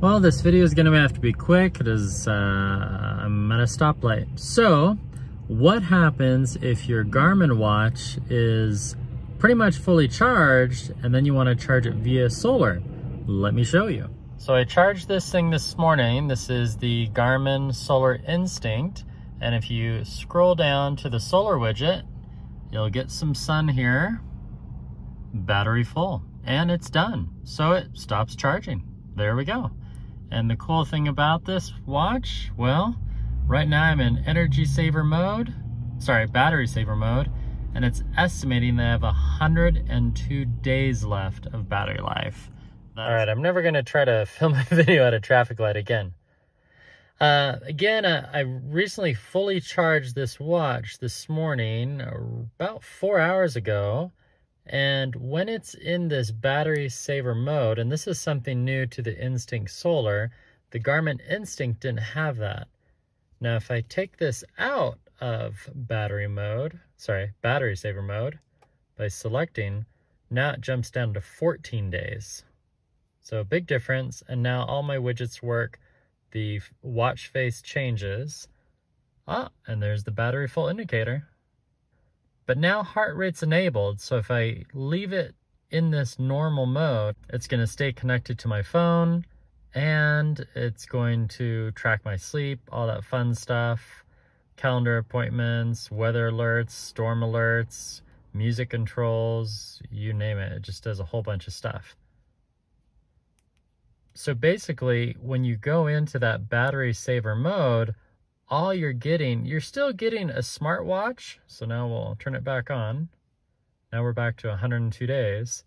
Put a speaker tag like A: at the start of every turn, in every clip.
A: Well, this video is gonna have to be quick because uh, I'm at a stoplight. So, what happens if your Garmin watch is pretty much fully charged and then you wanna charge it via solar? Let me show you. So I charged this thing this morning. This is the Garmin Solar Instinct. And if you scroll down to the solar widget, you'll get some sun here, battery full, and it's done. So it stops charging. There we go. And the cool thing about this watch, well, right now I'm in energy saver mode, sorry, battery saver mode, and it's estimating that I have 102 days left of battery life. All right, I'm never gonna try to film a video at a traffic light again. Uh, again, uh, I recently fully charged this watch this morning, about four hours ago, and when it's in this battery saver mode, and this is something new to the Instinct Solar, the Garmin Instinct didn't have that. Now, if I take this out of battery mode, sorry, battery saver mode, by selecting, now it jumps down to 14 days. So a big difference, and now all my widgets work. The watch face changes. Ah, and there's the battery full indicator. But now heart rate's enabled, so if I leave it in this normal mode, it's gonna stay connected to my phone and it's going to track my sleep, all that fun stuff, calendar appointments, weather alerts, storm alerts, music controls, you name it. It just does a whole bunch of stuff. So basically, when you go into that battery saver mode, all you're getting, you're still getting a smartwatch. So now we'll turn it back on. Now we're back to 102 days.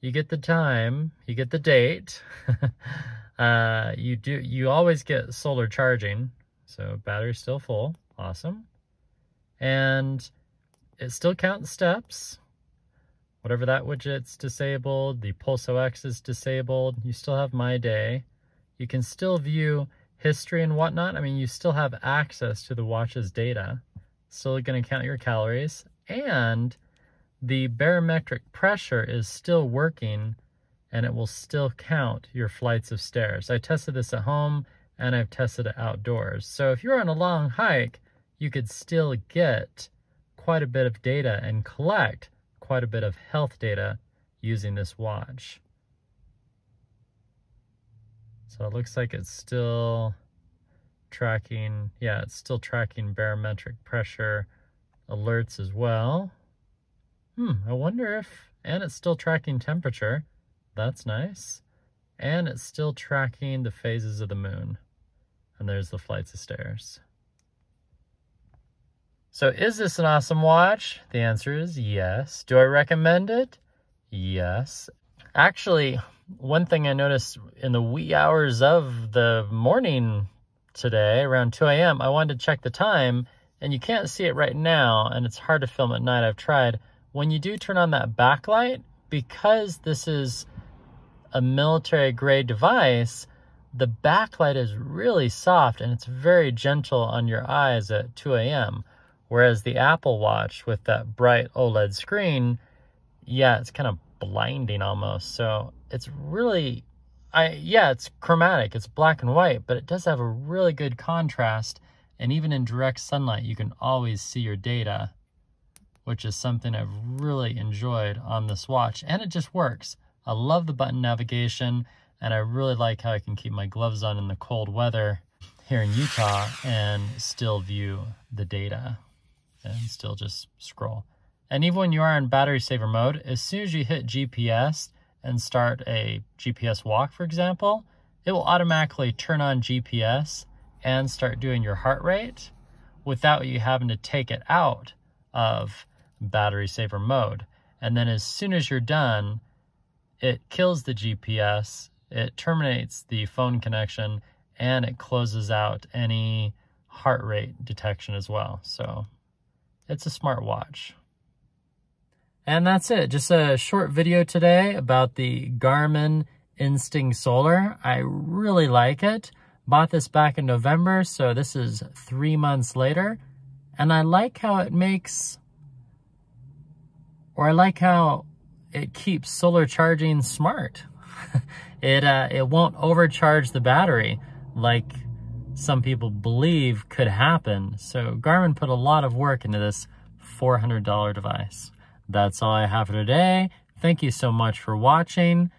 A: You get the time, you get the date. uh, you do, you always get solar charging. So battery's still full, awesome. And it still counts steps. Whatever that widget's disabled, the Pulse OX is disabled, you still have My Day. You can still view history and whatnot, I mean, you still have access to the watch's data. Still going to count your calories. And the barometric pressure is still working and it will still count your flights of stairs. I tested this at home and I've tested it outdoors. So if you're on a long hike, you could still get quite a bit of data and collect quite a bit of health data using this watch. So it looks like it's still tracking, yeah, it's still tracking barometric pressure alerts as well. Hmm, I wonder if, and it's still tracking temperature. That's nice. And it's still tracking the phases of the moon. And there's the flights of stairs. So is this an awesome watch? The answer is yes. Do I recommend it? Yes. Actually, one thing I noticed in the wee hours of the morning today, around 2 a.m., I wanted to check the time, and you can't see it right now, and it's hard to film at night. I've tried. When you do turn on that backlight, because this is a military grade device, the backlight is really soft and it's very gentle on your eyes at 2 a.m. Whereas the Apple Watch with that bright OLED screen, yeah, it's kind of blinding almost. So it's really, I yeah, it's chromatic, it's black and white, but it does have a really good contrast. And even in direct sunlight, you can always see your data, which is something I've really enjoyed on this watch. And it just works. I love the button navigation, and I really like how I can keep my gloves on in the cold weather here in Utah and still view the data and still just scroll. And even when you are in battery saver mode, as soon as you hit GPS and start a GPS walk, for example, it will automatically turn on GPS and start doing your heart rate without you having to take it out of battery saver mode. And then as soon as you're done, it kills the GPS, it terminates the phone connection, and it closes out any heart rate detection as well. So it's a smart watch. And that's it. Just a short video today about the Garmin Instinct Solar. I really like it. Bought this back in November, so this is three months later. And I like how it makes, or I like how it keeps solar charging smart. it uh, it won't overcharge the battery like some people believe could happen. So Garmin put a lot of work into this $400 device. That's all I have for today. Thank you so much for watching.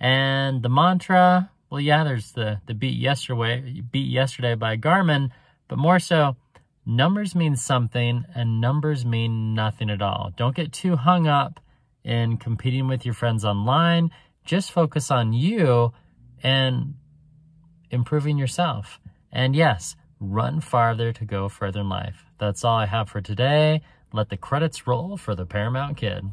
A: And the mantra, well, yeah, there's the, the beat yesterday, beat yesterday by Garmin, but more so, numbers mean something and numbers mean nothing at all. Don't get too hung up in competing with your friends online. Just focus on you and improving yourself. And yes, run farther to go further in life. That's all I have for today. Let the credits roll for the Paramount Kid.